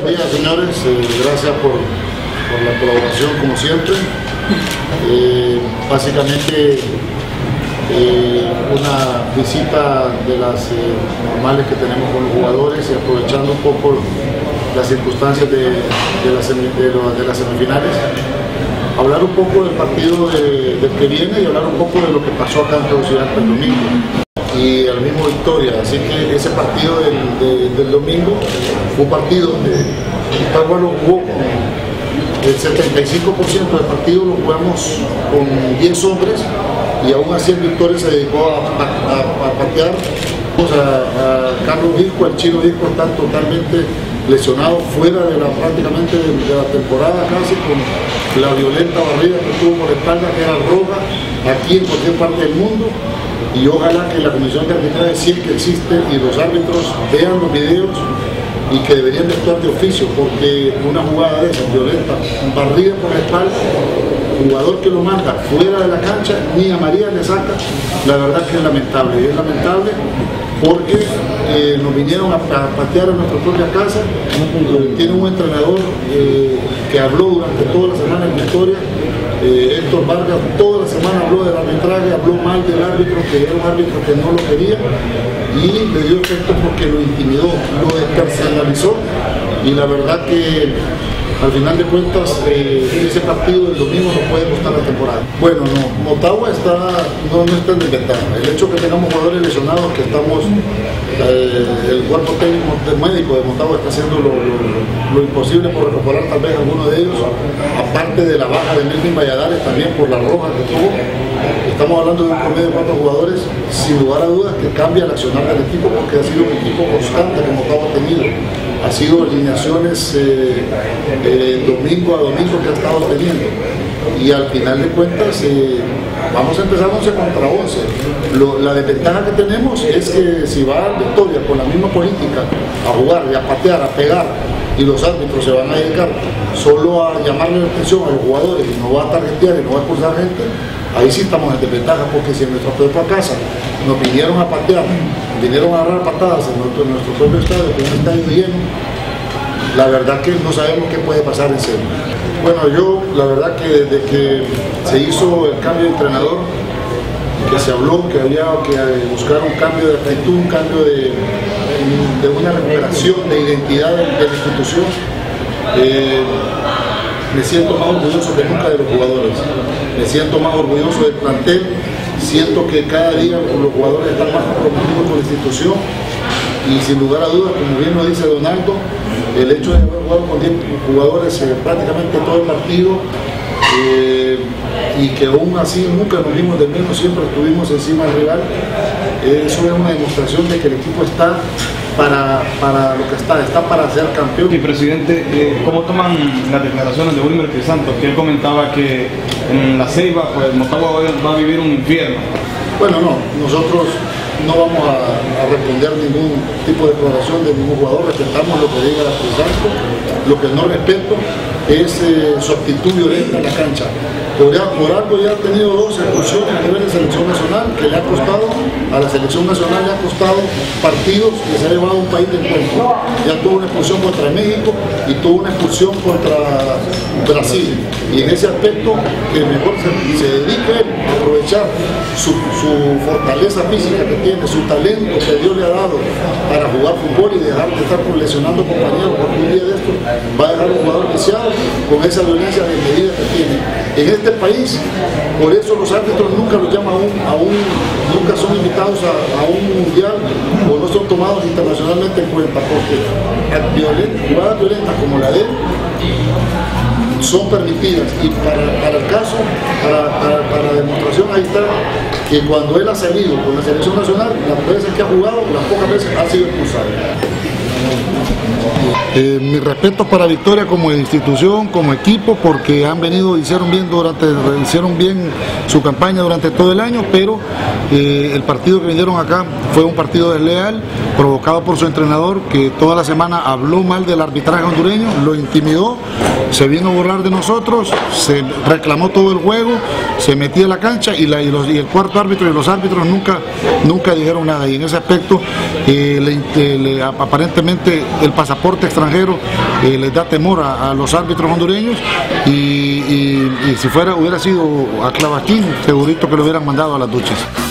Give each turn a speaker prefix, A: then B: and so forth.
A: Buenos días, señores. Eh, gracias por, por, la colaboración, como siempre. Eh, básicamente, eh, una visita de las normales que tenemos con los jugadores y aprovechando un poco las circunstancias de, de, las, semifinales. Hablar un poco del partido de, del que viene y hablar un poco de lo que pasó acá en Tegucigalpa el domingo y al mismo Victoria. Así que ese partido del, domingo fue un partido donde Itagua lo jugó el 75% del partido lo jugamos con 10 hombres y aún así el Victoria se dedicó a, patear a, a, Carlos Disco, el chino Disco están totalmente lesionados fuera de la prácticamente de, de, la temporada casi con la violenta barrida que tuvo por la espalda que era roja aquí en cualquier parte del mundo y ojalá que la comisión de arbitraje sí que existe y los árbitros vean los videos y que deberían de actuar de oficio porque una jugada de esa violenta, barrida por espalda, jugador que lo manda fuera de la cancha, ni a María le saca, la verdad que es lamentable, y es lamentable porque eh, nos vinieron a, patear a nuestra propia casa, tiene un entrenador eh, que habló durante toda la semana en Victoria, eh, Héctor Vargas toda la semana habló del arbitraje, habló mal del árbitro, que era un árbitro que no lo quería y le dio efecto porque lo intimidó, lo despersonalizó y la verdad que al final de cuentas eh, ese partido del domingo no puede costar la temporada. Bueno, no, Motagua está, no, está en desventaja. El hecho que tengamos jugadores lesionados, que estamos, eh, el cuerpo técnico médico de Motagua está haciendo lo, lo, lo, imposible por recuperar tal vez alguno de ellos, aparte de la baja de Melvin Valladares también por la roja que tuvo. Estamos hablando de un promedio de cuatro jugadores, sin lugar a dudas, que cambia el accionar del equipo porque ha sido un equipo constante que Motagua ha tenido ha sido alineaciones eh, domingo a domingo que ha estado teniendo. Y al final de cuentas, eh, vamos a empezar 11 contra 11. Lo, la desventaja que tenemos es que si va a Victoria con la misma política a jugar y a patear, a pegar, y los árbitros se van a dedicar solo a llamarle la atención a los jugadores y no va a tarjetear y no va a expulsar gente, ahí sí estamos en desventaja porque si en nuestra propia casa nos vinieron a patear, vinieron a agarrar patadas en nuestro, propio estadio, que es un estadio lleno, la verdad que no sabemos qué puede pasar en serio. Bueno, yo la verdad que desde que se hizo el cambio de entrenador, que se habló que había que buscar un cambio de actitud, un cambio de, de una recuperación de identidad de, la institución, eh, me siento más orgulloso que nunca de los jugadores, me siento más orgulloso del plantel, siento que cada día los jugadores están más comprometidos con la institución y sin lugar a dudas, como bien lo dice Donaldo, el hecho de haber jugado con 10 jugadores eh, prácticamente todo el partido eh, y que aún así nunca nos vimos de menos, siempre estuvimos encima del rival, eso es una demostración de que el equipo está para, para lo que está, está para ser campeón.
B: Y presidente, eh, ¿cómo toman las declaraciones de Wilmer Crisanto? Que él comentaba que en la Ceiba, pues Motagua va a vivir un infierno.
A: Bueno, no, nosotros no vamos a, a, responder ningún tipo de declaración de ningún jugador, respetamos lo que diga Crisanto, lo que no respeto es eh, su actitud violenta en la cancha. Por, ya, por, algo ya ha tenido dos expulsiones a nivel de selección nacional que le ha costado, a la selección nacional le ha costado partidos que se ha llevado a un país de encuentro. Ya tuvo una expulsión contra México y tuvo una expulsión contra Brasil. Y en ese aspecto que mejor se, dedique a aprovechar su, fortaleza física que tiene, su talento que Dios le ha dado para fútbol y dejar de estar lesionando compañeros, porque un día de esto va a dejar un jugador viciado con esa violencia desmedida que tiene. En este país, por eso los árbitros nunca los llaman a un, a un nunca son invitados a, un mundial o no son tomados internacionalmente en cuenta, porque jugadas violentas como la de él son permitidas y para, el caso, para, para, para, la demostración ahí está que cuando él ha salido con la selección nacional, las veces que ha jugado, las pocas veces ha sido expulsado. Eh, mi respeto para Victoria como institución, como equipo, porque han venido, hicieron bien durante, hicieron bien su campaña durante todo el año, pero eh, el partido que vinieron acá fue un partido desleal, provocado por su entrenador, que toda la semana habló mal del arbitraje hondureño, lo intimidó se vino a borrar de nosotros, se reclamó todo el juego, se metía a la cancha y, la, y, el cuarto árbitro y los árbitros nunca, nunca dijeron nada. Y en ese aspecto, eh, le, le, aparentemente el pasaporte extranjero eh, les da temor a, los árbitros hondureños y, si fuera hubiera sido a Clavaquín, segurito que lo hubieran mandado a las duchas.